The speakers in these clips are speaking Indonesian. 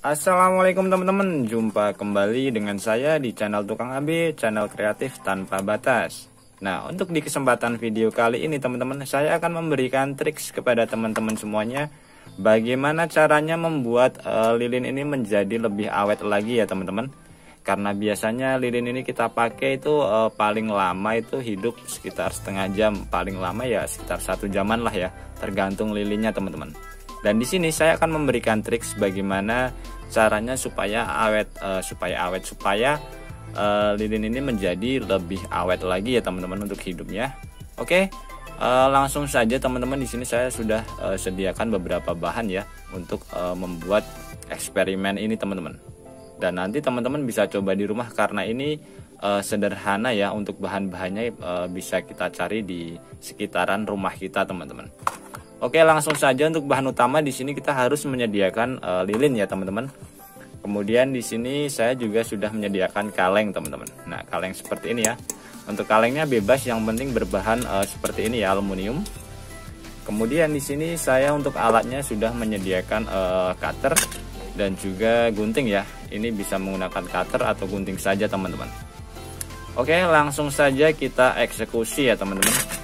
Assalamualaikum teman-teman. Jumpa kembali dengan saya di channel Tukang AB Channel kreatif tanpa batas. Nah untuk di kesempatan video kali ini teman-teman Saya akan memberikan triks kepada teman-teman semuanya. Bagaimana caranya membuat uh, lilin ini menjadi lebih awet lagi ya teman-teman? Karena biasanya lilin ini kita pakai itu uh, paling lama itu hidup sekitar setengah jam. Paling lama ya sekitar satu jaman lah ya Tergantung lilinnya teman-teman dan di sini saya akan memberikan trik bagaimana caranya supaya awet uh, supaya awet supaya uh, lilin ini menjadi lebih awet lagi ya teman-teman untuk hidupnya. Oke, uh, langsung saja teman-teman di sini saya sudah uh, sediakan beberapa bahan ya untuk uh, membuat eksperimen ini teman-teman. Dan nanti teman-teman bisa coba di rumah karena ini uh, sederhana ya untuk bahan-bahannya uh, bisa kita cari di sekitaran rumah kita teman-teman. Oke, langsung saja untuk bahan utama di sini kita harus menyediakan uh, lilin ya, teman-teman. Kemudian di sini saya juga sudah menyediakan kaleng, teman-teman. Nah, kaleng seperti ini ya. Untuk kalengnya bebas, yang penting berbahan uh, seperti ini ya, aluminium. Kemudian di sini saya untuk alatnya sudah menyediakan uh, cutter dan juga gunting ya. Ini bisa menggunakan cutter atau gunting saja, teman-teman. Oke, langsung saja kita eksekusi ya, teman-teman.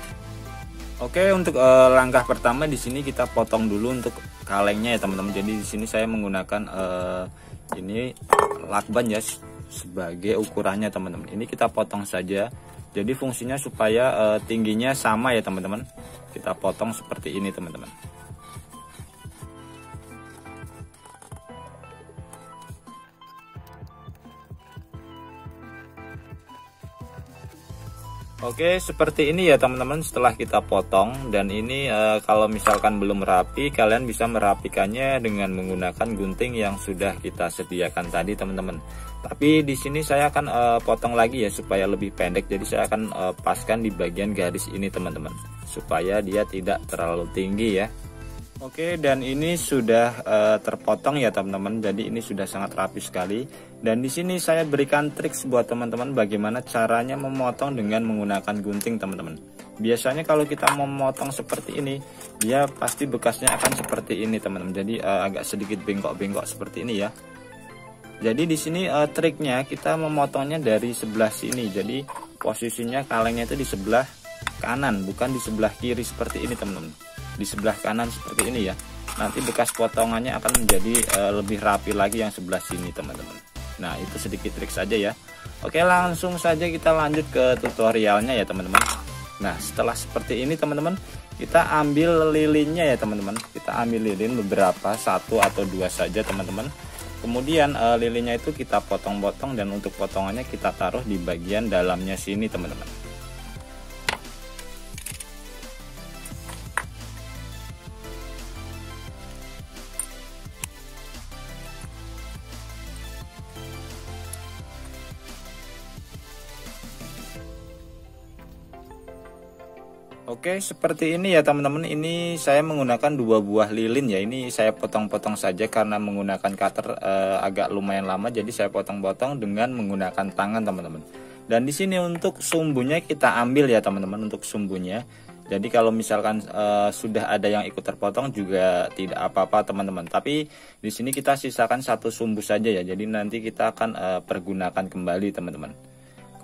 Oke, untuk uh, langkah pertama di sini kita potong dulu untuk kalengnya ya teman-teman. Jadi di sini saya menggunakan uh, ini lakban ya sebagai ukurannya teman-teman. Ini kita potong saja. Jadi fungsinya supaya uh, tingginya sama ya teman-teman. Kita potong seperti ini teman-teman. Oke seperti ini ya teman-teman setelah kita potong. Dan ini e, kalau misalkan belum rapi kalian bisa merapikannya dengan menggunakan gunting yang sudah kita sediakan tadi teman-teman. Tapi di sini saya akan e, potong lagi ya supaya lebih pendek. Jadi saya akan e, paskan di bagian garis ini teman-teman. Supaya dia tidak terlalu tinggi ya Oke dan ini sudah uh, terpotong ya teman-teman. Jadi ini sudah sangat rapi sekali. Dan di sini saya berikan trik buat teman-teman bagaimana caranya memotong dengan menggunakan gunting teman-teman. Biasanya kalau kita memotong seperti ini dia pasti bekasnya akan seperti ini teman-teman. Jadi uh, agak sedikit bengkok-bengkok seperti ini ya. Jadi di sini uh, triknya kita memotongnya dari sebelah sini. Jadi posisinya kalengnya itu di sebelah kanan bukan di sebelah kiri seperti ini teman-teman di sebelah kanan seperti ini ya. Nanti bekas potongannya akan menjadi uh, lebih rapi lagi yang sebelah sini teman-teman. Nah itu sedikit trik saja ya. Oke langsung saja kita lanjut ke tutorialnya ya teman-teman. Nah setelah seperti ini teman-teman kita ambil lilinnya ya teman-teman. Kita ambil lilin beberapa satu atau dua saja teman-teman. Kemudian uh, lilinnya itu kita potong-potong dan untuk potongannya kita taruh di bagian dalamnya sini teman-teman Oke seperti ini ya teman-teman. Ini saya menggunakan dua buah lilin ya. Ini saya potong-potong saja karena menggunakan cutter eh, agak lumayan lama. Jadi saya potong-potong dengan menggunakan tangan teman-teman. Dan di sini untuk sumbunya kita ambil ya teman-teman untuk sumbunya. Jadi kalau misalkan eh, sudah ada yang ikut terpotong juga tidak apa-apa teman-teman. Tapi di sini kita sisakan satu sumbu saja ya. Jadi nanti kita akan eh, pergunakan kembali teman-teman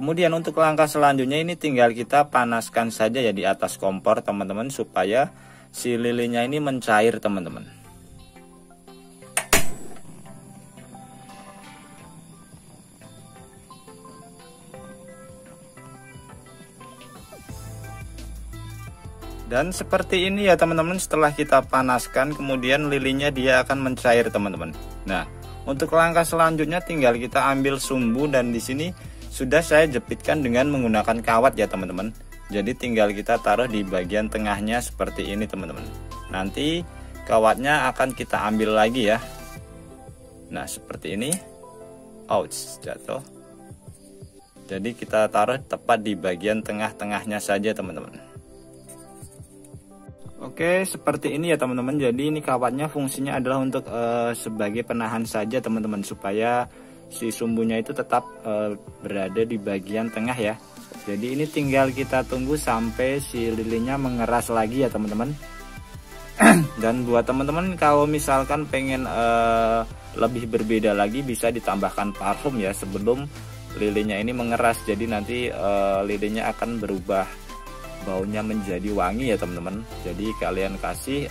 Kemudian untuk langkah selanjutnya ini tinggal kita panaskan saja ya di atas kompor teman-teman supaya si lilinnya ini mencair teman-teman. Dan seperti ini ya teman-teman setelah kita panaskan kemudian lilinnya dia akan mencair teman-teman. Nah, untuk langkah selanjutnya tinggal kita ambil sumbu dan di sini sudah saya jepitkan dengan menggunakan kawat ya teman-teman. Jadi tinggal kita taruh di bagian tengahnya seperti ini teman-teman. Nanti kawatnya akan kita ambil lagi ya. Nah seperti ini. Ouch jatuh. Jadi kita taruh tepat di bagian tengah-tengahnya saja teman-teman. Oke seperti ini ya teman-teman. Jadi ini kawatnya fungsinya adalah untuk uh, sebagai penahan saja teman-teman supaya si sumbunya itu tetap e, berada di bagian tengah ya. Jadi ini tinggal kita tunggu sampai si lilinnya mengeras lagi ya teman-teman. Dan buat teman-teman kalau misalkan pengen e, lebih berbeda lagi bisa ditambahkan parfum ya sebelum lilinnya ini mengeras. Jadi nanti uh, lilinnya akan berubah baunya menjadi wangi ya teman-teman. Jadi kalian kasih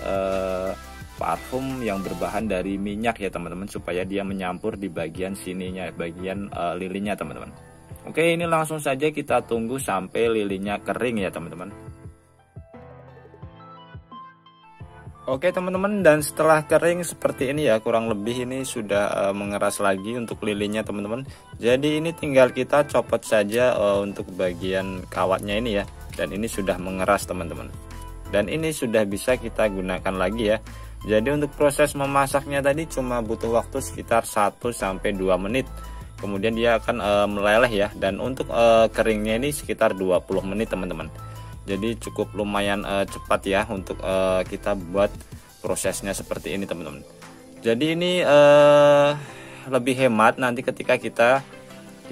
parfum yang berbahan dari minyak ya teman-teman supaya dia menyampur di bagian sininya bagian uh, lilinnya teman-teman. Oke ini langsung saja kita tunggu sampai lilinnya kering ya teman-teman. Oke teman-teman dan setelah kering seperti ini ya kurang lebih ini sudah uh, mengeras lagi untuk lilinnya teman-teman. Jadi ini tinggal kita copot saja uh, untuk bagian kawatnya ini ya. Dan ini sudah mengeras teman-teman. Dan ini sudah bisa kita gunakan lagi ya jadi untuk proses memasaknya tadi cuma butuh waktu sekitar 1-2 menit. Kemudian dia akan uh, meleleh ya. Dan untuk uh, keringnya ini sekitar 20 menit teman-teman. Jadi cukup lumayan uh, cepat ya untuk uh, kita buat prosesnya seperti ini teman-teman. Jadi ini uh, lebih hemat nanti ketika kita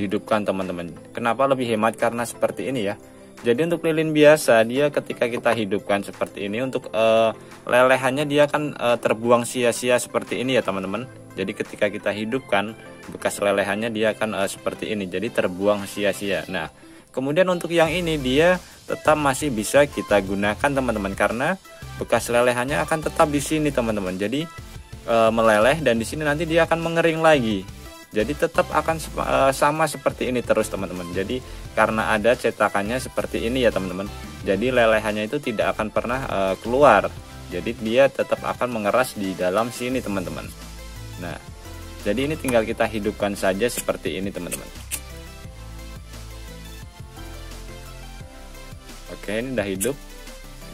hidupkan teman-teman. Kenapa lebih hemat? Karena seperti ini ya jadi untuk lilin biasa dia ketika kita hidupkan seperti ini untuk uh, lelehannya dia akan uh, terbuang sia-sia seperti ini ya teman-teman. Jadi ketika kita hidupkan bekas lelehannya dia akan uh, seperti ini. Jadi terbuang sia-sia. Nah kemudian untuk yang ini dia tetap masih bisa kita gunakan teman-teman. Karena bekas lelehannya akan tetap di sini teman-teman. Jadi e, meleleh dan di sini nanti dia akan mengering lagi jadi tetap akan e, sama seperti ini terus teman-teman. Jadi karena ada cetakannya seperti ini ya teman-teman. Jadi lelehannya itu tidak akan pernah e, keluar. Jadi dia tetap akan mengeras di dalam sini teman-teman. Nah jadi ini tinggal kita hidupkan saja seperti ini teman-teman. Oke ini udah hidup.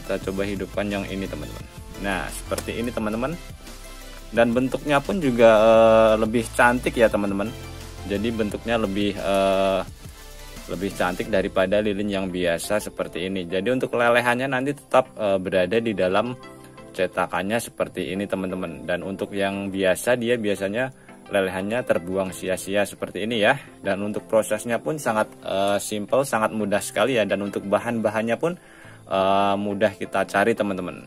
Kita coba hidupkan yang ini teman-teman. Nah seperti ini teman-teman dan bentuknya pun juga uh, lebih cantik ya teman-teman. Jadi bentuknya lebih uh, lebih cantik daripada lilin yang biasa seperti ini. Jadi untuk lelehannya nanti tetap uh, berada di dalam cetakannya seperti ini teman-teman. Dan untuk yang biasa dia biasanya lelehannya terbuang sia-sia seperti ini ya. Dan untuk prosesnya pun sangat uh, simple sangat mudah sekali ya. Dan untuk bahan-bahannya pun uh, mudah kita cari teman-teman.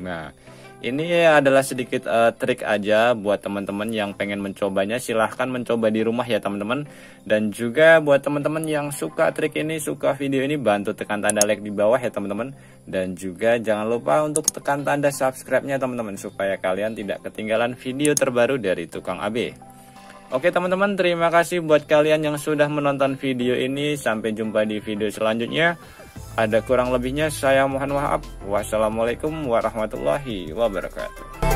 Nah ini adalah sedikit uh, trik aja buat teman-teman yang pengen mencobanya. Silahkan mencoba di rumah ya teman-teman. Dan juga buat teman-teman yang suka trik ini suka video ini bantu tekan tanda like di bawah ya teman-teman. Dan juga jangan lupa untuk tekan tanda subscribe-nya teman-teman supaya kalian tidak ketinggalan video terbaru dari Tukang AB Oke teman-teman terima kasih buat kalian yang sudah menonton video ini. Sampai jumpa di video selanjutnya ada kurang lebihnya saya mohon maaf. Wassalamualaikum warahmatullahi wabarakatuh.